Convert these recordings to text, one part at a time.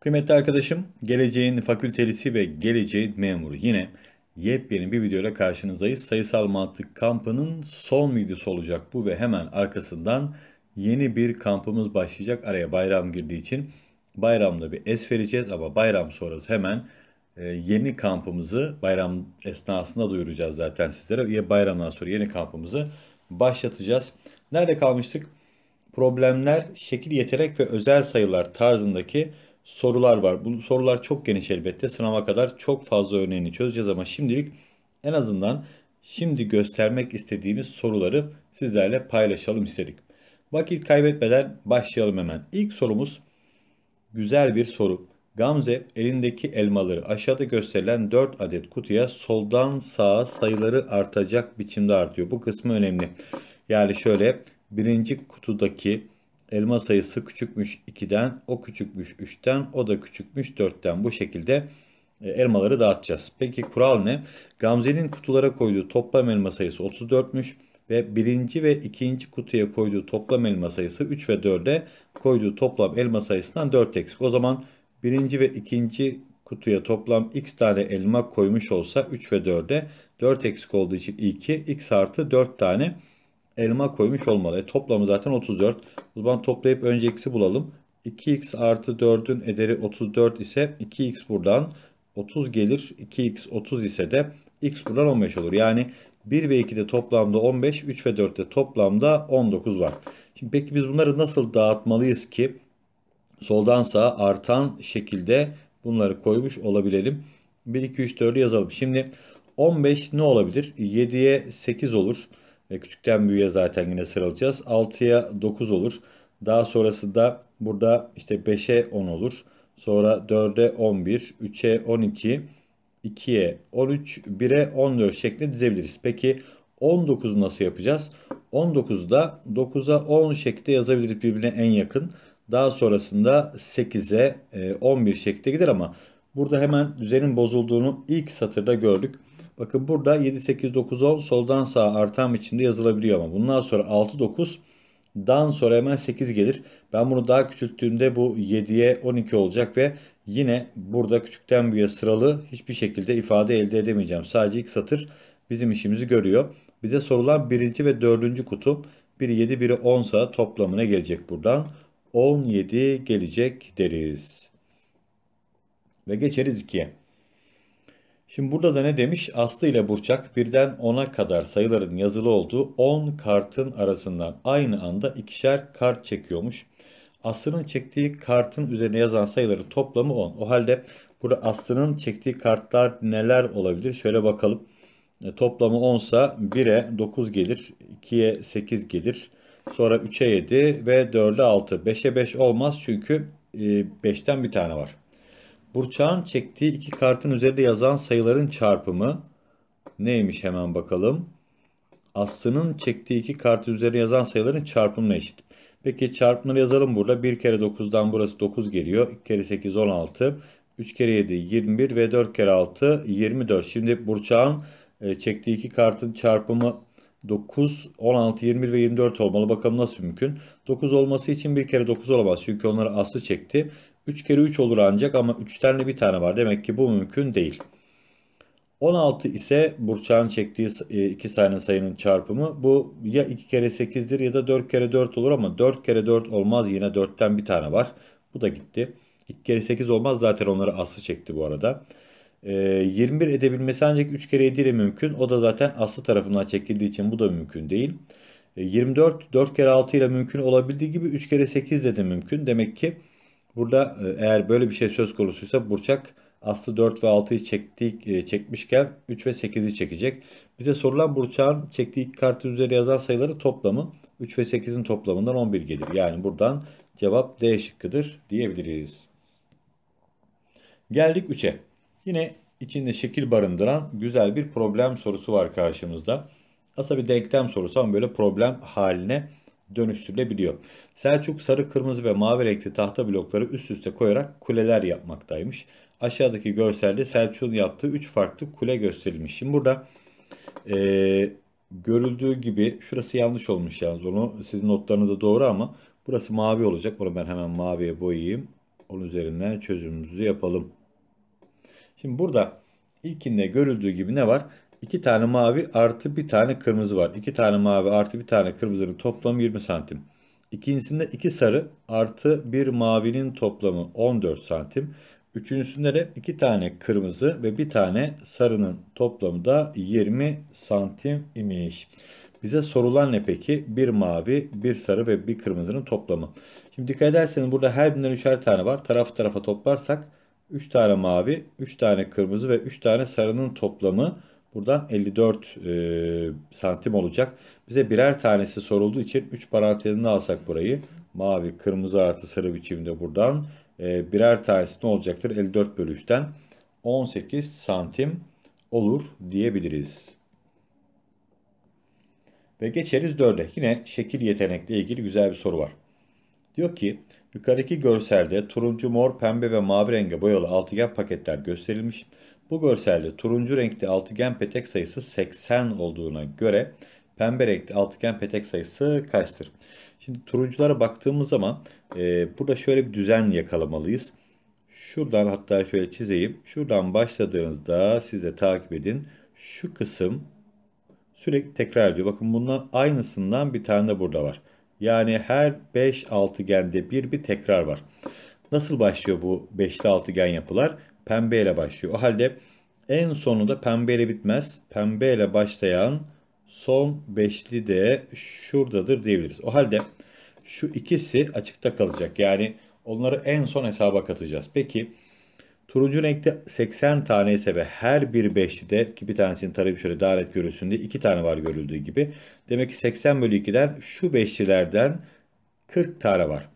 Kıymetli arkadaşım, geleceğin fakültelisi ve geleceğin memuru yine yepyeni bir videoyla karşınızdayız. Sayısal mantık kampının son videosu olacak bu ve hemen arkasından yeni bir kampımız başlayacak. Araya bayram girdiği için bayramda bir es vereceğiz ama bayram sonrası hemen e, yeni kampımızı bayram esnasında duyuracağız zaten sizlere. Bayramdan sonra yeni kampımızı başlatacağız. Nerede kalmıştık? Problemler, şekil yetenek ve özel sayılar tarzındaki sorular var. Bu sorular çok geniş elbette. Sınava kadar çok fazla örneğini çözeceğiz ama şimdilik en azından şimdi göstermek istediğimiz soruları sizlerle paylaşalım istedik. Vakit kaybetmeden başlayalım hemen. İlk sorumuz güzel bir soru. Gamze elindeki elmaları aşağıda gösterilen 4 adet kutuya soldan sağa sayıları artacak biçimde artıyor. Bu kısmı önemli. Yani şöyle birinci kutudaki elma sayısı küçükmüş 2'den, o küçükmüş 3'ten, o da küçükmüş 4'ten. Bu şekilde e, elmaları dağıtacağız. Peki kural ne? Gamze'nin kutulara koyduğu toplam elma sayısı 34'müş ve birinci ve ikinci kutuya koyduğu toplam elma sayısı 3 ve 4'e koyduğu toplam elma sayısından 4 eksik. O zaman birinci ve ikinci kutuya toplam x tane elma koymuş olsa 3 ve 4'e 4 eksik olduğu için 2 x artı 4 tane elma koymuş olmalı. E, toplamı zaten 34. O zaman toplayıp önce x'i bulalım. 2x artı 4'ün ederi 34 ise 2x buradan 30 gelir. 2x 30 ise de x buradan 15 olur. Yani 1 ve 2'de toplamda 15, 3 ve 4'te toplamda 19 var. Şimdi peki biz bunları nasıl dağıtmalıyız ki soldan sağa artan şekilde bunları koymuş olabilelim. 1, 2, 3, 4'ü yazalım. Şimdi 15 ne olabilir? 7'ye 8 olur. Ve küçükten büyüğe zaten yine sıralayacağız. 6'ya 9 olur. Daha sonrasında burada işte 5'e 10 olur. Sonra 4'e 11, 3'e 12, 2'ye 13, 1'e 14 şeklinde dizebiliriz. Peki 19'u nasıl yapacağız? 19'da 9'a 10 şeklinde yazabiliriz birbirine en yakın. Daha sonrasında 8'e 11 şeklinde gider ama burada hemen düzenin bozulduğunu ilk satırda gördük. Bakın burada 7, 8, 9, 10 soldan sağa artan biçimde yazılabiliyor ama bundan sonra 6, 9 dan sonra hemen 8 gelir. Ben bunu daha küçülttüğümde bu 7'ye 12 olacak ve yine burada küçükten büyüğe sıralı hiçbir şekilde ifade elde edemeyeceğim. Sadece ilk satır bizim işimizi görüyor. Bize sorulan birinci ve dördüncü kutu. Biri 7, biri 10 sa toplamına gelecek buradan. 17 gelecek deriz. Ve geçeriz 2'ye. Şimdi burada da ne demiş? Aslı ile Burçak birden 10'a kadar sayıların yazılı olduğu 10 kartın arasından aynı anda ikişer kart çekiyormuş. Aslı'nın çektiği kartın üzerine yazan sayıların toplamı 10. O halde burada Aslı'nın çektiği kartlar neler olabilir? Şöyle bakalım. E, toplamı 10 sa 1'e 9 gelir, 2'ye 8 gelir. Sonra 3'e 7 ve 4'e 6. 5'e 5 olmaz çünkü 5'ten e, bir tane var. Burçak'ın çektiği iki kartın üzerinde yazan sayıların çarpımı neymiş hemen bakalım. Aslı'nın çektiği iki kartın üzerinde yazan sayıların çarpımına eşit. Peki çarpımları yazalım burada. 1 kere 9'dan burası 9 geliyor. 2 kere 8 16. 3 kere 7 21 ve 4 kere 6 24. Şimdi Burçak'ın e, çektiği iki kartın çarpımı 9, 16, 21 ve 24 olmalı. Bakalım nasıl mümkün. 9 olması için bir kere 9 olamaz. Çünkü onları Aslı çekti. 3 kere 3 olur ancak ama 3 tane bir tane var. Demek ki bu mümkün değil. 16 ise Burçak'ın çektiği e, iki tane sayının çarpımı. Bu ya 2 kere 8'dir ya da 4 kere 4 olur ama 4 kere 4 olmaz. Yine 4'ten bir tane var. Bu da gitti. 2 kere 8 olmaz. Zaten onları Aslı çekti bu arada. 21 e, edebilmesi ancak 3 kere 7 ile mümkün. O da zaten Aslı tarafından çekildiği için bu da mümkün değil. 24 e, 4 kere 6 ile mümkün olabildiği gibi 3 kere 8 de de mümkün. Demek ki Burada e, eğer böyle bir şey söz konusuysa Burçak Aslı 4 ve 6'yı çektik, e, çekmişken 3 ve 8'i çekecek. Bize sorulan Burçak'ın çektiği kartın üzerine yazan sayıları toplamı 3 ve 8'in toplamından 11 gelir. Yani buradan cevap D şıkkıdır diyebiliriz. Geldik 3'e. Yine içinde şekil barındıran güzel bir problem sorusu var karşımızda. Aslında bir denklem sorusu ama böyle problem haline dönüştürülebiliyor. Selçuk sarı, kırmızı ve mavi renkli tahta blokları üst üste koyarak kuleler yapmaktaymış. Aşağıdaki görselde Selçuk'un yaptığı 3 farklı kule gösterilmiş. Şimdi burada e, görüldüğü gibi şurası yanlış olmuş yalnız onu sizin notlarınızda doğru ama burası mavi olacak. Onu ben hemen maviye boyayayım. Onun üzerinden çözümümüzü yapalım. Şimdi burada ilkinde görüldüğü gibi ne var? 2 tane mavi artı bir tane kırmızı var. 2 tane mavi artı bir tane kırmızının toplamı 20 santim. İkincisinde 2 sarı artı bir mavinin toplamı 14 santim. Üçüncüsünde de 2 tane kırmızı ve bir tane sarının toplamı da 20 santim imiş. Bize sorulan ne peki? Bir mavi, bir sarı ve bir kırmızının toplamı. Şimdi dikkat ederseniz burada her birinden üçer tane var. Taraf tarafa toplarsak 3 tane mavi, 3 tane kırmızı ve 3 tane sarının toplamı buradan 54 e, santim olacak. Bize birer tanesi sorulduğu için 3 parantezini alsak burayı. Mavi, kırmızı artı sarı biçimde buradan e, birer tanesi ne olacaktır? 54 bölü 3'ten 18 santim olur diyebiliriz. Ve geçeriz 4'e. Yine şekil yetenekle ilgili güzel bir soru var. Diyor ki yukarıdaki görselde turuncu, mor, pembe ve mavi renge boyalı altıgen paketler gösterilmiş. Bu görselde turuncu renkli altıgen petek sayısı 80 olduğuna göre pembe renkli altıgen petek sayısı kaçtır? Şimdi turunculara baktığımız zaman e, burada şöyle bir düzen yakalamalıyız. Şuradan hatta şöyle çizeyim. Şuradan başladığınızda siz de takip edin. Şu kısım sürekli tekrar ediyor. Bakın bundan aynısından bir tane de burada var. Yani her 5 altıgende bir bir tekrar var. Nasıl başlıyor bu 5'li altıgen yapılar? Pembe ile başlıyor. O halde en sonunda pembe ile bitmez. Pembe ile başlayan son beşli de şuradadır diyebiliriz. O halde şu ikisi açıkta kalacak. Yani onları en son hesaba katacağız. Peki turuncu renkte 80 tane ise ve her bir beşli de ki bir tanesini tarayıp şöyle daha net görülsün diye iki tane var görüldüğü gibi. Demek ki 80 bölü 2'den şu beşlilerden 40 tane var.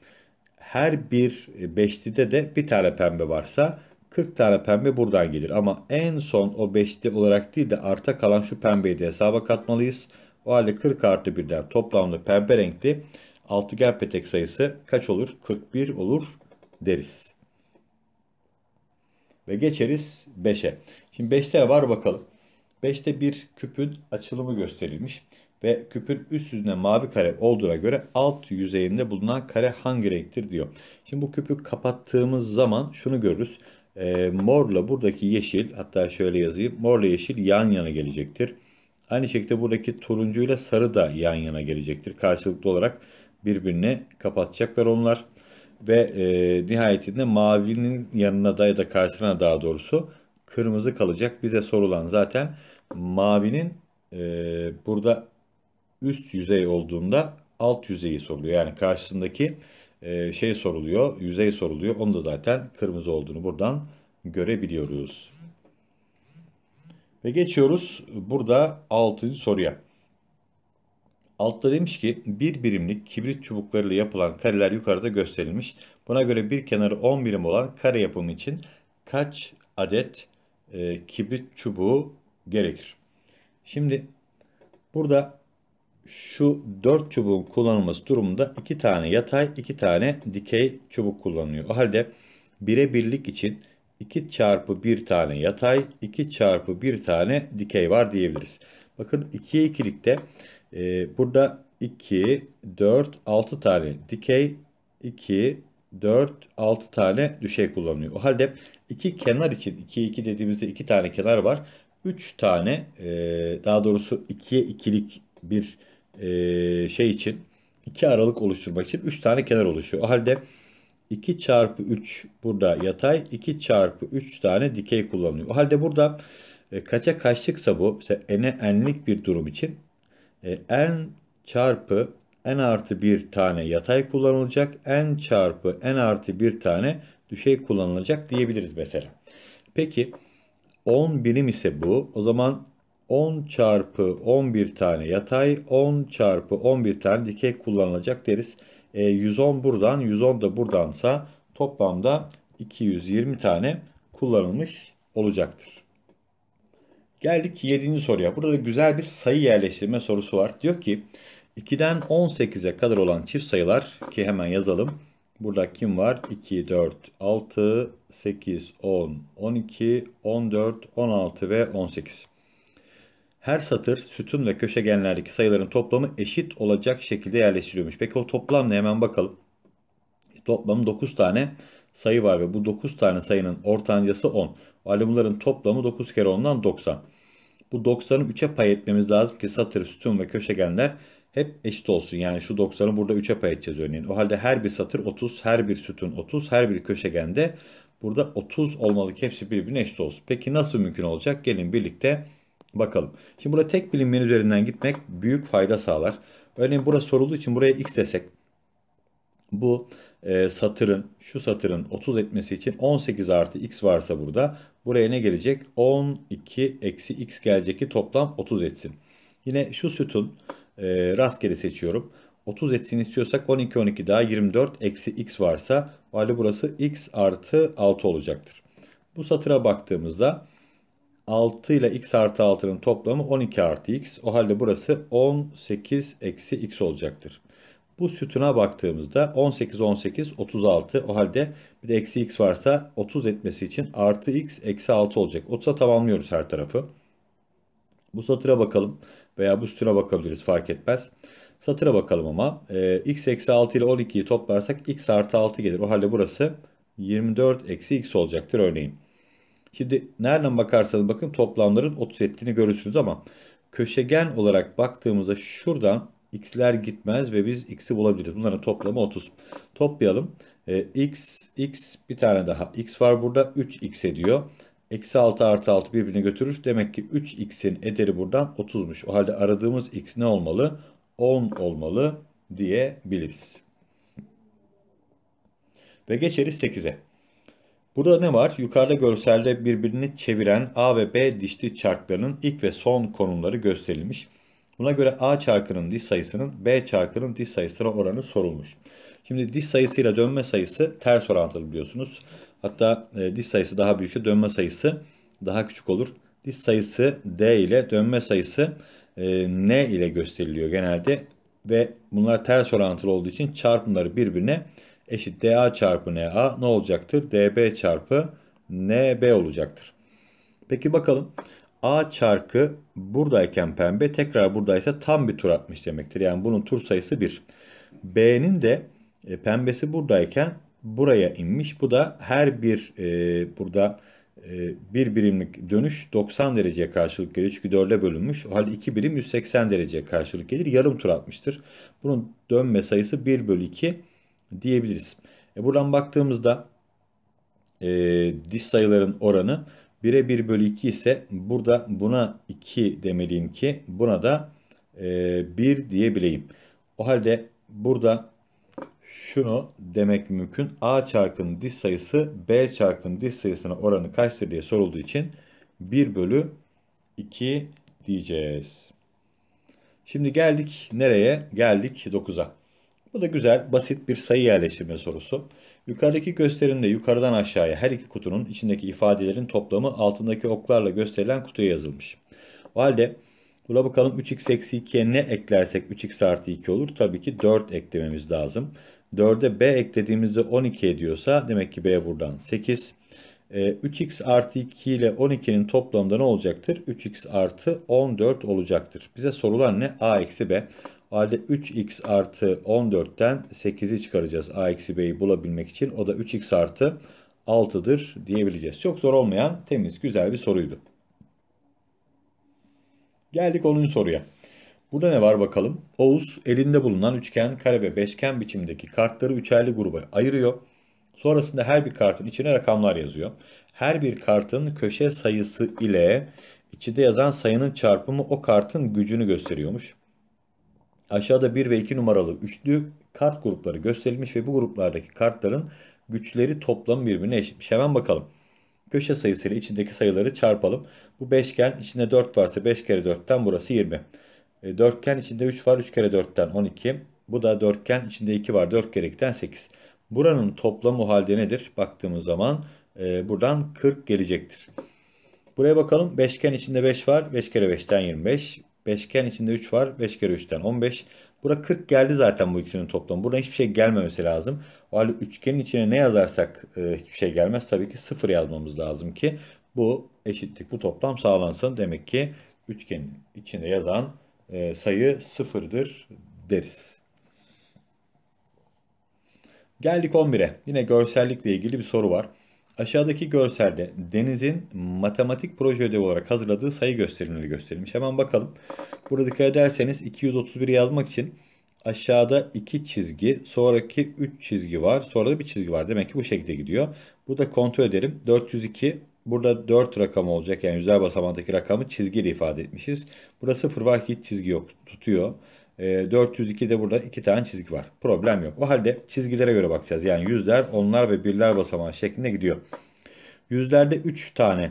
Her bir beşlide de bir tane pembe varsa 40 tane pembe buradan gelir. Ama en son o 5'li olarak değil de arta kalan şu pembeyi de hesaba katmalıyız. O halde 40 artı 1'den toplamda pembe renkli altıgen petek sayısı kaç olur? 41 olur deriz. Ve geçeriz 5'e. Şimdi 5'te var bakalım. 5'te bir küpün açılımı gösterilmiş. Ve küpün üst yüzünde mavi kare olduğuna göre alt yüzeyinde bulunan kare hangi renktir diyor. Şimdi bu küpü kapattığımız zaman şunu görürüz. E, morla buradaki yeşil hatta şöyle yazayım. Morla yeşil yan yana gelecektir. Aynı şekilde buradaki turuncuyla sarı da yan yana gelecektir. Karşılıklı olarak birbirine kapatacaklar onlar. Ve e, nihayetinde mavinin yanına da ya da karşısına daha doğrusu kırmızı kalacak. Bize sorulan zaten mavinin e, burada üst yüzey olduğunda alt yüzeyi soruluyor. Yani karşısındaki e, şey soruluyor, yüzey soruluyor. Onu da zaten kırmızı olduğunu buradan görebiliyoruz. Ve geçiyoruz burada 6. soruya. Altta demiş ki bir birimlik kibrit çubuklarıyla yapılan kareler yukarıda gösterilmiş. Buna göre bir kenarı 10 birim olan kare yapımı için kaç adet e, kibrit çubuğu gerekir? Şimdi burada şu 4 çubuğun kullanılması durumunda 2 tane yatay 2 tane dikey çubuk kullanılıyor. O halde bire birlik için 2 çarpı 1 tane yatay 2 çarpı 1 tane dikey var diyebiliriz. Bakın 2'ye 2'likte e, burada 2, 4, 6 tane dikey 2, 4, 6 tane düşey kullanılıyor. O halde iki kenar için 2'ye 2 dediğimizde 2 tane kenar var. 3 tane e, daha doğrusu 2'ye 2'lik bir e, şey için 2 aralık oluşturmak için 3 tane kenar oluşuyor. O halde 2 çarpı 3 burada yatay 2 çarpı 3 tane dikey kullanılıyor. O halde burada e, kaça kaçlıksa bu mesela n'e n'lik bir durum için e, n çarpı n artı bir tane yatay kullanılacak. n çarpı n artı bir tane düşey kullanılacak diyebiliriz mesela. Peki 10 birim ise bu. O zaman 10 çarpı 11 tane yatay, 10 çarpı 11 tane dikey kullanılacak deriz. E, 110 buradan, 110 da buradansa toplamda 220 tane kullanılmış olacaktır. Geldik 7. soruya. Burada güzel bir sayı yerleştirme sorusu var. Diyor ki 2'den 18'e kadar olan çift sayılar ki hemen yazalım. Burada kim var? 2, 4, 6, 8, 10, 12, 14, 16 ve 18. Her satır sütun ve köşegenlerdeki sayıların toplamı eşit olacak şekilde yerleştiriliyormuş. Peki o toplam ne? Hemen bakalım. Toplamı 9 tane sayı var ve bu 9 tane sayının ortancası 10. O halde bunların toplamı 9 kere 10'dan 90. Bu 90'ı 3'e pay etmemiz lazım ki satır, sütun ve köşegenler hep eşit olsun. Yani şu 90'ı burada 3'e pay edeceğiz örneğin. O halde her bir satır 30, her bir sütun 30, her bir köşegende burada 30 olmalı ki hepsi birbirine eşit olsun. Peki nasıl mümkün olacak? Gelin birlikte bakalım. Şimdi burada tek bilinmeyen üzerinden gitmek büyük fayda sağlar. Örneğin burası sorulduğu için buraya x desek. Bu e, satırın, şu satırın 30 etmesi için 18 artı x varsa burada. Buraya ne gelecek? 12 eksi x gelecek ki toplam 30 etsin. Yine şu sütun e, rastgele seçiyorum. 30 etsin istiyorsak 12 12 daha 24 eksi x varsa o halde burası x artı 6 olacaktır. Bu satıra baktığımızda 6 ile x artı 6'nın toplamı 12 artı x. O halde burası 18 eksi x olacaktır. Bu sütuna baktığımızda 18 18 36 o halde bir de eksi x varsa 30 etmesi için artı x eksi 6 olacak. 30'a tamamlıyoruz her tarafı. Bu satıra bakalım veya bu sütuna bakabiliriz fark etmez. Satıra bakalım ama e, x eksi 6 ile 12'yi toplarsak x artı 6 gelir. O halde burası 24 eksi x olacaktır örneğin. Şimdi nereden bakarsanız bakın toplamların 30 ettiğini görürsünüz ama köşegen olarak baktığımızda şuradan x'ler gitmez ve biz x'i bulabiliriz. Bunların toplamı 30. Toplayalım. E, x, x bir tane daha. x var burada 3x ediyor. Eksi 6 artı 6 birbirini götürür. Demek ki 3x'in ederi buradan 30'muş. O halde aradığımız x ne olmalı? 10 olmalı diyebiliriz. Ve geçeriz 8'e. Burada ne var? Yukarıda görselde birbirini çeviren A ve B dişli çarklarının ilk ve son konumları gösterilmiş. Buna göre A çarkının diş sayısının B çarkının diş sayısına oranı sorulmuş. Şimdi diş sayısıyla dönme sayısı ters orantılı biliyorsunuz. Hatta e, diş sayısı daha büyükse dönme sayısı daha küçük olur. Diş sayısı D ile dönme sayısı e, N ile gösteriliyor genelde. Ve bunlar ters orantılı olduğu için çarpımları birbirine eşit. DA çarpı NA ne olacaktır? DB çarpı NB olacaktır. Peki bakalım. A çarkı buradayken pembe tekrar buradaysa tam bir tur atmış demektir. Yani bunun tur sayısı 1. B'nin de e, pembesi buradayken buraya inmiş. Bu da her bir e, burada e, bir birimlik dönüş 90 dereceye karşılık geliyor. Çünkü 4'e bölünmüş. O halde 2 birim 180 dereceye karşılık gelir. Yarım tur atmıştır. Bunun dönme sayısı 1 bölü 2 diyebiliriz. E buradan baktığımızda e, diş sayıların oranı 1'e 1 bölü 2 ise burada buna 2 demeliyim ki buna da e, 1 diyebileyim. O halde burada şunu demek mümkün. A çarkının diş sayısı B çarkının diş sayısına oranı kaçtır diye sorulduğu için 1 bölü 2 diyeceğiz. Şimdi geldik nereye? Geldik 9'a. Bu da güzel, basit bir sayı yerleştirme sorusu. Yukarıdaki gösterimde yukarıdan aşağıya her iki kutunun içindeki ifadelerin toplamı altındaki oklarla gösterilen kutuya yazılmış. O halde buna bakalım 3x eksi 2'ye ne eklersek 3x artı 2 olur. Tabii ki 4 eklememiz lazım. 4'e b eklediğimizde 12 ediyorsa demek ki b buradan 8. 3x artı 2 ile 12'nin toplamında ne olacaktır? 3x artı 14 olacaktır. Bize sorulan ne? a eksi b. O halde 3x artı 14'ten 8'i çıkaracağız a eksi b'yi bulabilmek için. O da 3x artı 6'dır diyebileceğiz. Çok zor olmayan temiz güzel bir soruydu. Geldik 10. soruya. Burada ne var bakalım. Oğuz elinde bulunan üçgen, kare ve beşgen biçimindeki kartları üçerli gruba ayırıyor. Sonrasında her bir kartın içine rakamlar yazıyor. Her bir kartın köşe sayısı ile içinde yazan sayının çarpımı o kartın gücünü gösteriyormuş. Aşağıda 1 ve 2 numaralı üçlü kart grupları gösterilmiş ve bu gruplardaki kartların güçleri toplamı birbirine eşitmiş. Hemen bakalım. Köşe sayısıyla içindeki sayıları çarpalım. Bu beşgen içinde 4 varsa 5 kere 4'ten burası 20. E, dörtgen içinde 3 var 3 kere 4'ten 12. Bu da dörtgen içinde 2 var 4 kere 2'den 8. Buranın toplamı halde nedir? Baktığımız zaman e, buradan 40 gelecektir. Buraya bakalım. Beşgen içinde 5 var. 5 kere 5'ten 25. Beşgen içinde 3 var. 5 kere 3'ten 15. Bura 40 geldi zaten bu ikisinin toplamı. Buradan hiçbir şey gelmemesi lazım. O halde üçgenin içine ne yazarsak e, hiçbir şey gelmez. Tabii ki 0 yazmamız lazım ki bu eşitlik, bu toplam sağlansın. Demek ki üçgenin içinde yazan e, sayı sıfırdır deriz. Geldik 11'e. Yine görsellikle ilgili bir soru var. Aşağıdaki görselde Deniz'in matematik proje ödevi olarak hazırladığı sayı gösterimleri gösterilmiş. Hemen bakalım. Burada dikkat ederseniz 231'i yazmak için aşağıda 2 çizgi, sonraki 3 çizgi var. Sonra da bir çizgi var. Demek ki bu şekilde gidiyor. Burada kontrol edelim. 402 burada 4 rakam olacak. Yani yüzler basamağındaki rakamı çizgiyle ifade etmişiz. Burada 0 var ki hiç çizgi yok. Tutuyor. E, 402'de burada 2 tane çizgi var. Problem yok. O halde çizgilere göre bakacağız. Yani yüzler, onlar ve birler basamağı şeklinde gidiyor. Yüzlerde 3 tane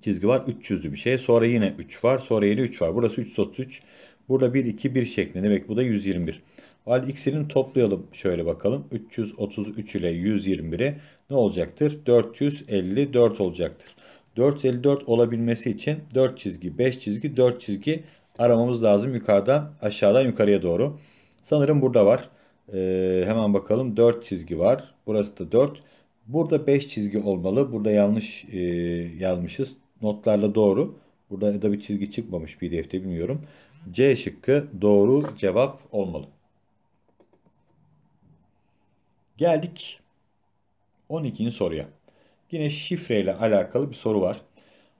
çizgi var. 300'lü bir şey. Sonra yine 3 var. Sonra yine 3 var. Burası 333. Burada 1, 2, 1 şeklinde. Demek bu da 121. O halde ikisini toplayalım. Şöyle bakalım. 333 ile 121'e ne olacaktır? 454 olacaktır. 454 olabilmesi için 4 çizgi, 5 çizgi, 4 çizgi aramamız lazım yukarıdan aşağıdan yukarıya doğru. Sanırım burada var. Ee, hemen bakalım 4 çizgi var. Burası da 4. Burada 5 çizgi olmalı. Burada yanlış e, yazmışız. Notlarla doğru. Burada da bir çizgi çıkmamış pdf'de bilmiyorum. C şıkkı doğru cevap olmalı. Geldik 12. soruya. Yine şifreyle alakalı bir soru var.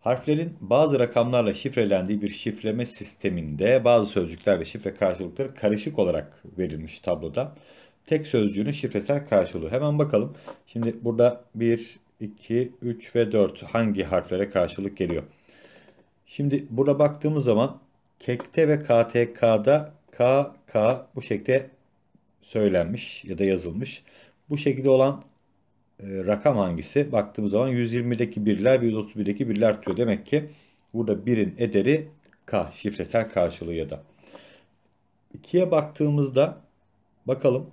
Harflerin bazı rakamlarla şifrelendiği bir şifreleme sisteminde bazı sözcükler ve şifre karşılıkları karışık olarak verilmiş tabloda. Tek sözcüğünün şifresel karşılığı. Hemen bakalım. Şimdi burada 1, 2, 3 ve 4 hangi harflere karşılık geliyor? Şimdi burada baktığımız zaman Kek'te ve KTK'da K, K bu şekilde söylenmiş ya da yazılmış. Bu şekilde olan rakam hangisi? Baktığımız zaman 120'deki birler ve 131'deki birler tutuyor. Demek ki burada birin ederi K şifresel karşılığı ya da. 2'ye baktığımızda bakalım.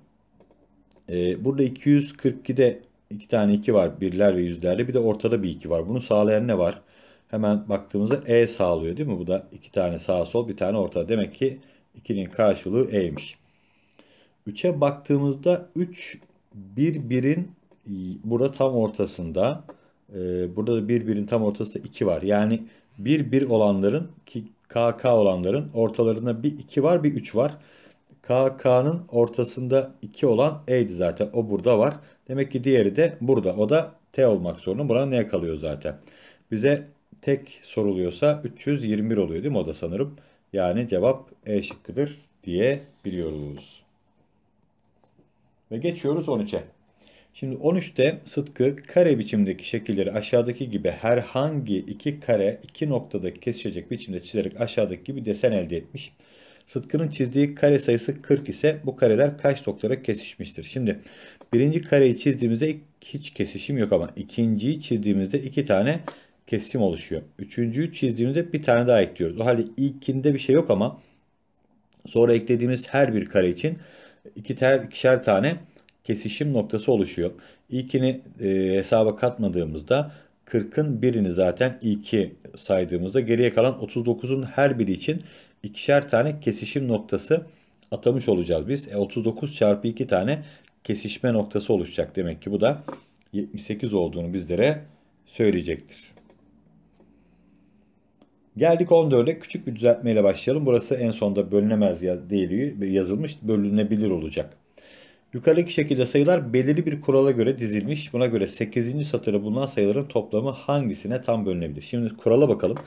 E, burada 242'de iki tane 2 var birler ve yüzlerle. Bir de ortada bir 2 var. Bunu sağlayan ne var? Hemen baktığımızda E sağlıyor değil mi? Bu da iki tane sağ sol bir tane ortada. Demek ki 2'nin karşılığı E'ymiş. 3'e baktığımızda 3 bir birin burada tam ortasında e, burada da bir birin tam ortasında 2 var. Yani bir bir olanların ki KK olanların ortalarında bir 2 var bir 3 var. KK'nın ortasında 2 olan E'di zaten. O burada var. Demek ki diğeri de burada. O da T olmak zorunda. Buna ne kalıyor zaten? Bize tek soruluyorsa 321 oluyor değil mi o da sanırım. Yani cevap E şıkkıdır diye biliyoruz. Ve geçiyoruz 13'e. Şimdi 13'te Sıtkı kare biçimdeki şekilleri aşağıdaki gibi herhangi iki kare iki noktada kesişecek biçimde çizerek aşağıdaki gibi desen elde etmiş. Sıtkı'nın çizdiği kare sayısı 40 ise bu kareler kaç noktada kesişmiştir? Şimdi birinci kareyi çizdiğimizde hiç kesişim yok ama ikinciyi çizdiğimizde iki tane kesişim oluşuyor. Üçüncüyü çizdiğimizde bir tane daha ekliyoruz. O halde ilkinde bir şey yok ama sonra eklediğimiz her bir kare için iki ter, ikişer tane kesişim noktası oluşuyor. İlkini e, hesaba katmadığımızda 40'ın birini zaten ilki saydığımızda geriye kalan 39'un her biri için ikişer tane kesişim noktası atamış olacağız biz. E, 39 çarpı 2 tane kesişme noktası oluşacak. Demek ki bu da 78 olduğunu bizlere söyleyecektir. Geldik 14'e küçük bir düzeltmeyle başlayalım. Burası en sonda bölünemez değil yazılmış bölünebilir olacak. Yukarıdaki şekilde sayılar belirli bir kurala göre dizilmiş. Buna göre 8. satırda bulunan sayıların toplamı hangisine tam bölünebilir? Şimdi kurala bakalım.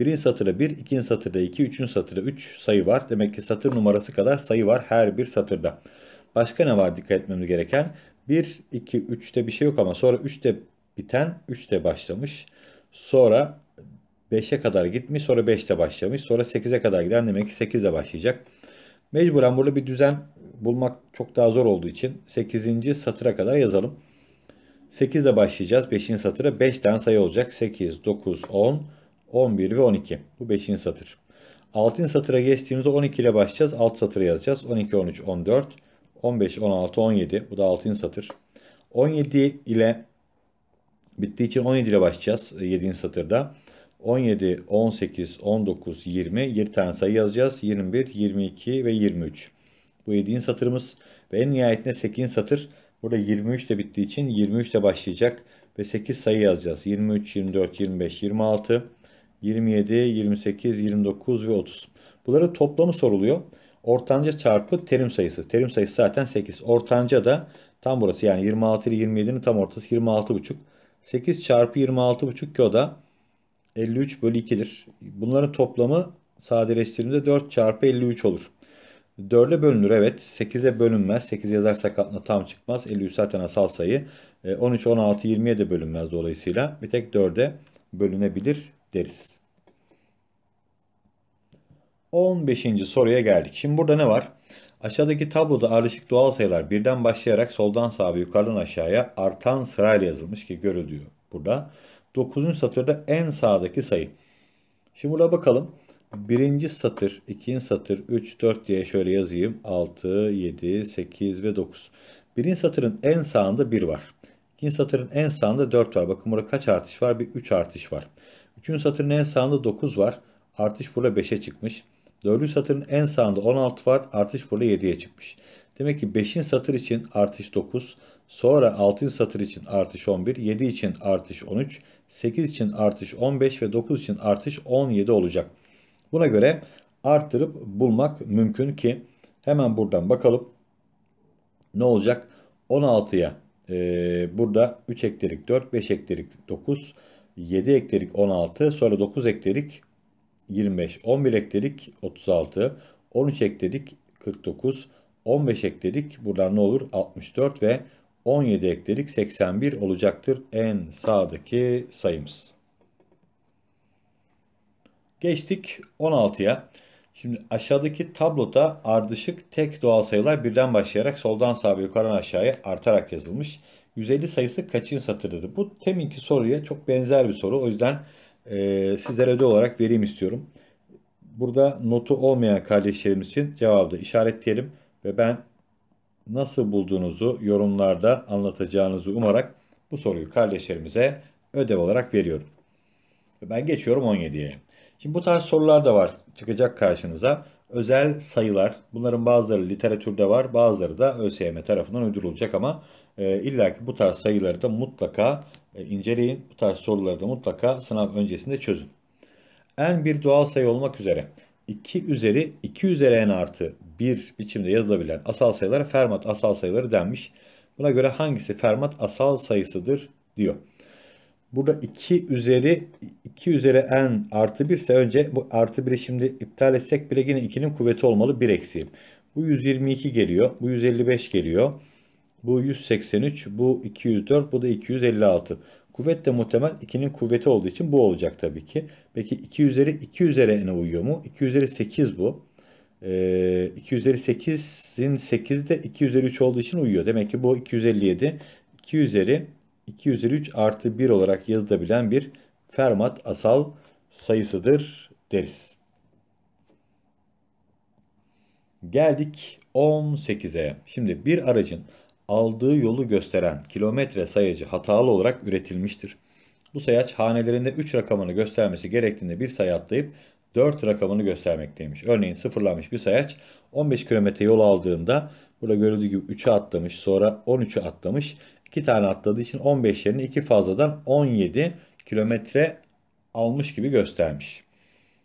Birinci satırda 1, ikinci satırda 2, üçüncü satırda 3 sayı var. Demek ki satır numarası kadar sayı var her bir satırda. Başka ne var dikkat etmemiz gereken? 1, 2, 3'te bir şey yok ama sonra 3'te biten 3'te başlamış. Sonra 5'e kadar gitmiş sonra 5'te başlamış. Sonra 8'e kadar giden demek ki 8'de başlayacak. Mecburen burada bir düzen bulmak çok daha zor olduğu için 8. satıra kadar yazalım. 8 ile başlayacağız. 5. satıra 5 tane sayı olacak. 8, 9, 10, 11 ve 12. Bu 5. satır. 6. satıra geçtiğimizde 12 ile başlayacağız. Alt satıra yazacağız. 12, 13, 14, 15, 16, 17. Bu da 6. satır. 17 ile bittiği için 17 ile başlayacağız 7. satırda. 17, 18, 19, 20. 7 tane sayı yazacağız. 21, 22 ve 23. Bu 7. satırımız ve en nihayetinde 8. satır burada 23 de bittiği için 23 de başlayacak ve 8 sayı yazacağız. 23, 24, 25, 26, 27, 28, 29 ve 30. Bunların toplamı soruluyor. Ortanca çarpı terim sayısı. Terim sayısı zaten 8. Ortanca da Tam burası yani 26 ile 27'nin tam ortası 26,5. 8 çarpı 26,5 ki o da 53 bölü 2'dir. Bunların toplamı sadeleştirdiğimde 4 çarpı 53 olur. 4'e bölünür evet. 8'e bölünmez. 8 yazarsak altına tam çıkmaz. 53 zaten asal sayı. 13, 16, 20'ye de bölünmez dolayısıyla. Bir tek 4'e bölünebilir deriz. 15. soruya geldik. Şimdi burada ne var? Aşağıdaki tabloda ardışık doğal sayılar birden başlayarak soldan sağa ve yukarıdan aşağıya artan sırayla yazılmış ki görülüyor burada. 9. satırda en sağdaki sayı. Şimdi burada bakalım. Birinci satır, ikinci satır, 3, 4 diye şöyle yazayım. 6, 7, 8 ve 9. Birinci satırın en sağında 1 var. İkinci satırın en sağında 4 var. Bakın burada kaç artış var? Bir 3 artış var. Üçüncü satırın en sağında 9 var. Artış burada 5'e çıkmış. Dördüncü satırın en sağında 16 var. Artış burada 7'ye çıkmış. Demek ki 5. satır için artış 9. Sonra 6. satır için artış 11. 7 için artış 13. 8 için artış 15 ve 9 için artış 17 olacak. Buna göre arttırıp bulmak mümkün ki hemen buradan bakalım. Ne olacak? 16'ya e, burada 3 eklerik 4, 5 eklerik 9, 7 eklerik 16, sonra 9 eklerik 25, 11 ekledik 36, 13 ekledik 49, 15 ekledik buradan ne olur 64 ve 17 ekledik 81 olacaktır en sağdaki sayımız. Geçtik 16'ya. Şimdi aşağıdaki tabloda ardışık tek doğal sayılar birden başlayarak soldan sağa ve yukarıdan aşağıya artarak yazılmış. 150 sayısı kaçıncı satırdadır? Bu teminki soruya çok benzer bir soru. O yüzden e, sizlere ödev olarak vereyim istiyorum. Burada notu olmayan kardeşlerimiz için cevabı işaretleyelim ve ben nasıl bulduğunuzu yorumlarda anlatacağınızı umarak bu soruyu kardeşlerimize ödev olarak veriyorum. Ben geçiyorum 17'ye. Şimdi bu tarz sorular da var çıkacak karşınıza. Özel sayılar. Bunların bazıları literatürde var, bazıları da ÖSYM tarafından uydurulacak ama e, illa ki bu tarz sayıları da mutlaka e, inceleyin. Bu tarz soruları da mutlaka sınav öncesinde çözün. En bir doğal sayı olmak üzere 2 üzeri 2 üzeri n artı 1 biçimde yazılabilen asal sayılara Fermat asal sayıları denmiş. Buna göre hangisi Fermat asal sayısıdır diyor. Burada 2 üzeri 2 üzeri n artı 1 ise önce bu artı 1'i şimdi iptal etsek bile yine 2'nin kuvveti olmalı 1 eksi. Bu 122 geliyor. Bu 155 geliyor. Bu 183. Bu 204. Bu da 256. Kuvvet de muhtemel 2'nin kuvveti olduğu için bu olacak tabii ki. Peki 2 üzeri 2 üzeri n'e uyuyor mu? 2 üzeri 8 bu. Ee, 2 üzeri 8'in 8 de 2 üzeri 3 olduğu için uyuyor. Demek ki bu 257. 2 üzeri 2 üzeri 3 artı 1 olarak yazılabilen bir Fermat asal sayısıdır deriz. Geldik 18'e. Şimdi bir aracın aldığı yolu gösteren kilometre sayacı hatalı olarak üretilmiştir. Bu sayaç hanelerinde 3 rakamını göstermesi gerektiğinde bir sayı atlayıp 4 rakamını göstermekteymiş. Örneğin sıfırlanmış bir sayaç 15 kilometre yol aldığında burada görüldüğü gibi 3'e atlamış sonra 13'ü atlamış. 2 tane atladığı için 15 yerine 2 fazladan 17 kilometre almış gibi göstermiş.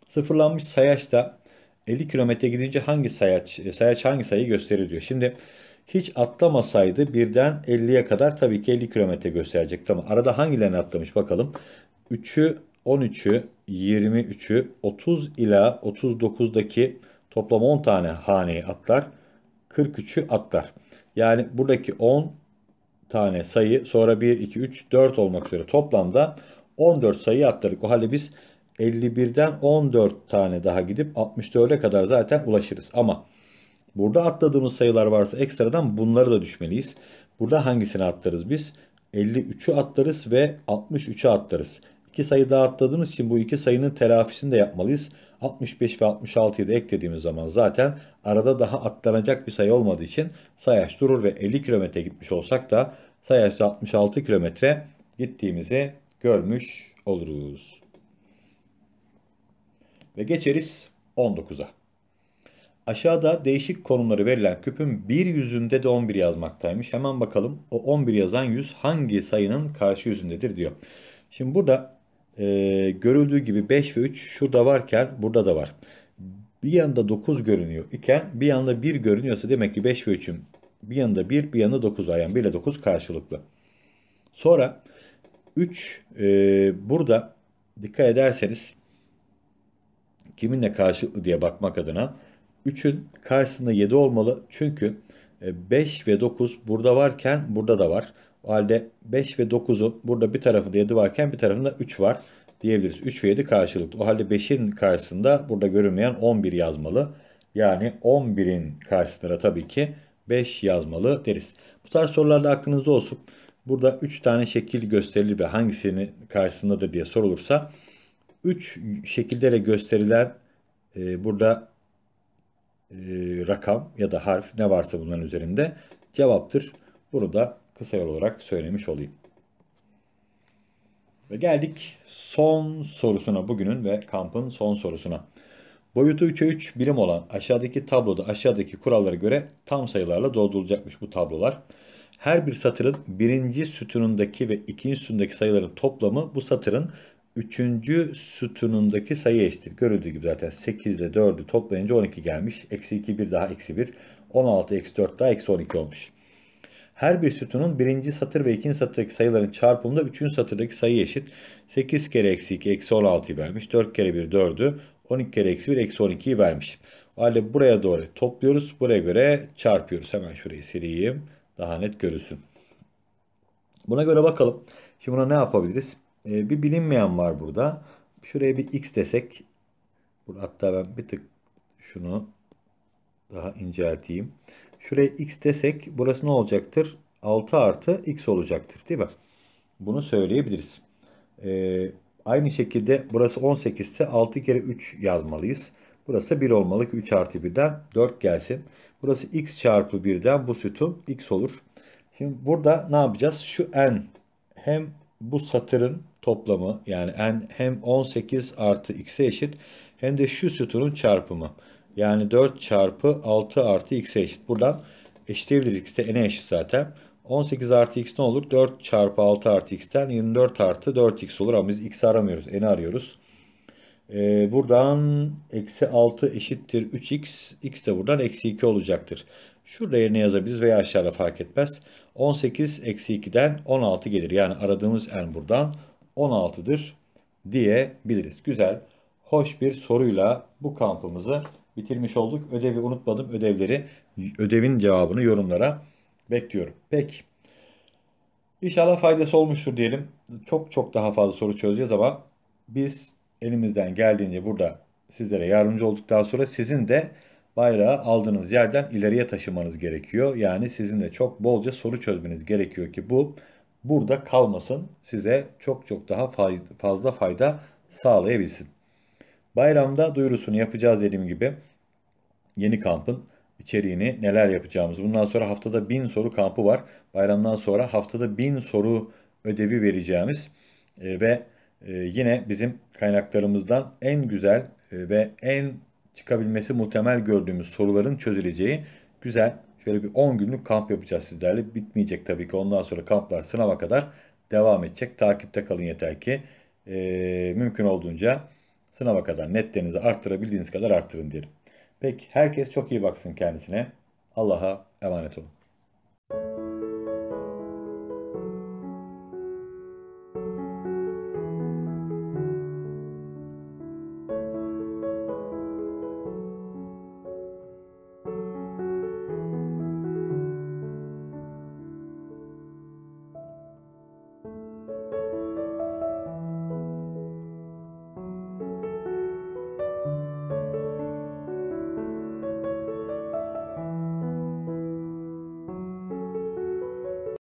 Sıfırlanmış sayaç da 50 kilometre gidince hangi sayaç, sayaç hangi sayıyı gösterir diyor. Şimdi hiç atlamasaydı birden 50'ye kadar tabii ki 50 kilometre gösterecek. Tamam. Arada hangilerini atlamış bakalım. 3'ü, 13'ü, 23'ü, 30 ila 39'daki toplam 10 tane haneyi atlar. 43'ü atlar. Yani buradaki 10 tane sayı sonra 1, 2, 3, 4 olmak üzere toplamda 14 sayı atladık. O halde biz 51'den 14 tane daha gidip 64'e kadar zaten ulaşırız. Ama Burada atladığımız sayılar varsa ekstradan bunları da düşmeliyiz. Burada hangisini atlarız biz? 53'ü atlarız ve 63'ü atlarız. İki sayı daha atladığımız için bu iki sayının telafisini de yapmalıyız. 65 ve 66'yı da eklediğimiz zaman zaten arada daha atlanacak bir sayı olmadığı için sayaç durur ve 50 kilometre gitmiş olsak da sayaçta 66 kilometre gittiğimizi görmüş oluruz. Ve geçeriz 19'a. Aşağıda değişik konumları verilen küpün bir yüzünde de 11 yazmaktaymış. Hemen bakalım o 11 yazan yüz hangi sayının karşı yüzündedir diyor. Şimdi burada e, görüldüğü gibi 5 ve 3 şurada varken burada da var. Bir yanda 9 görünüyor iken bir yanda 1 görünüyorsa demek ki 5 ve 3'ün bir yanında 1 bir yanında 9 var. Yani 1 ile 9 karşılıklı. Sonra 3 e, burada dikkat ederseniz kiminle karşılıklı diye bakmak adına 3'ün karşısında 7 olmalı. Çünkü 5 e, ve 9 burada varken burada da var. O halde 5 ve 9'un burada bir tarafında 7 varken bir tarafında 3 var diyebiliriz. 3 ve 7 karşılıklı. O halde 5'in karşısında burada görünmeyen 11 yazmalı. Yani 11'in karşısında tabii ki 5 yazmalı deriz. Bu tarz sorularda aklınızda olsun. Burada 3 tane şekil gösterilir ve hangisinin karşısındadır diye sorulursa 3 şekilde gösterilen e, burada e, rakam ya da harf ne varsa bunların üzerinde cevaptır. Bunu da kısa yol olarak söylemiş olayım. Ve geldik son sorusuna bugünün ve kampın son sorusuna. Boyutu 3'e 3 birim olan aşağıdaki tabloda aşağıdaki kurallara göre tam sayılarla doldurulacakmış bu tablolar. Her bir satırın birinci sütunundaki ve ikinci sütundaki sayıların toplamı bu satırın üçüncü sütunundaki sayı eşittir. Görüldüğü gibi zaten 8 ile 4'ü toplayınca 12 gelmiş. Eksi 2 1 daha eksi 1. 16 eksi 4 daha eksi 12 olmuş. Her bir sütunun birinci satır ve ikinci satırdaki sayıların çarpımında üçüncü satırdaki sayı eşit. 8 kere eksi 2 eksi 16'yı vermiş. 4 kere 1 4'ü. 12 kere eksi 1 eksi 12'yi vermiş. O halde buraya doğru topluyoruz. Buraya göre çarpıyoruz. Hemen şurayı sileyim. Daha net görülsün. Buna göre bakalım. Şimdi buna ne yapabiliriz? Ee, bir bilinmeyen var burada. Şuraya bir x desek. Hatta ben bir tık şunu daha incelteyim. Şuraya x desek burası ne olacaktır? 6 artı x olacaktır değil mi? Bunu söyleyebiliriz. Ee, aynı şekilde burası 18 ise 6 kere 3 yazmalıyız. Burası 1 olmalı ki 3 artı 1'den 4 gelsin. Burası x çarpı 1'den bu sütun x olur. Şimdi burada ne yapacağız? Şu n hem bu satırın toplamı yani n hem 18 artı x'e eşit hem de şu sütunun çarpımı. Yani 4 çarpı 6 artı x'e eşit. Buradan eşitleyebiliriz. x de n'e eşit zaten. 18 artı x ne olur? 4 çarpı 6 artı x'ten 24 artı 4x olur. Ama biz x'i aramıyoruz. n'i arıyoruz. Ee, buradan eksi 6 eşittir 3x. x de buradan eksi 2 olacaktır. Şurada yerine yazabiliriz veya aşağıda fark etmez. 18 eksi 2'den 16 gelir. Yani aradığımız n buradan 16'dır diyebiliriz. Güzel, hoş bir soruyla bu kampımızı bitirmiş olduk. Ödevi unutmadım. Ödevleri, ödevin cevabını yorumlara bekliyorum. Peki. İnşallah faydası olmuştur diyelim. Çok çok daha fazla soru çözeceğiz ama biz elimizden geldiğince burada sizlere yardımcı olduktan sonra sizin de bayrağı aldığınız yerden ileriye taşımanız gerekiyor. Yani sizin de çok bolca soru çözmeniz gerekiyor ki bu burada kalmasın. Size çok çok daha fazla fayda sağlayabilsin. Bayramda duyurusunu yapacağız dediğim gibi. Yeni kampın içeriğini neler yapacağımız. Bundan sonra haftada bin soru kampı var. Bayramdan sonra haftada bin soru ödevi vereceğimiz e, ve e, yine bizim kaynaklarımızdan en güzel e, ve en çıkabilmesi muhtemel gördüğümüz soruların çözüleceği güzel şöyle bir 10 günlük kamp yapacağız sizlerle. Bitmeyecek tabii ki ondan sonra kamplar sınava kadar devam edecek. Takipte kalın yeter ki e, mümkün olduğunca sınava kadar netlerinizi arttırabildiğiniz kadar arttırın diyelim. Peki herkes çok iyi baksın kendisine. Allah'a emanet olun.